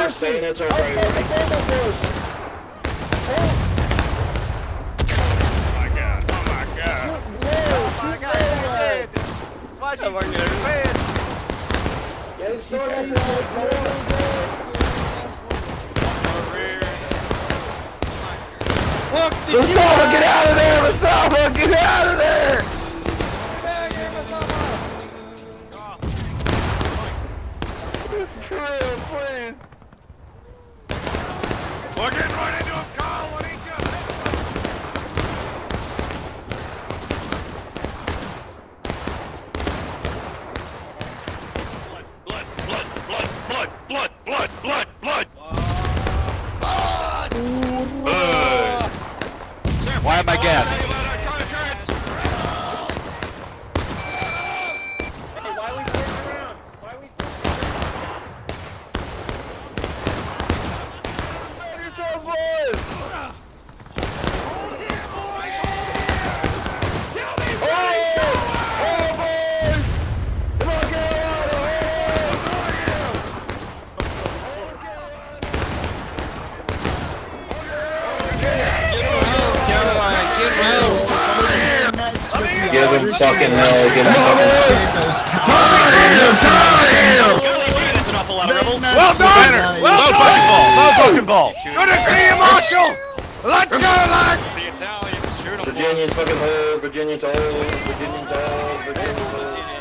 Bayonets, bayonets are priority. Oh my god, oh my god. Oh my god! Why'd you Oh my put God. your pants? Get started. Look, Masama, get out of there! Masama, get out of there! For real, please. We're getting right into him, Carl. What ain't you? Blood, blood, blood, blood, blood, blood, blood, blood, blood. Blood. Why am I gassed? Give him fucking hell, give him fucking hell. Well done! Well done! Low fucking ball! Low fucking ball! Good to see you, Marshall! Let's go, lads! The Italians shoot. Virginians fucking hell, Virginia hell, hold, hell, to hold,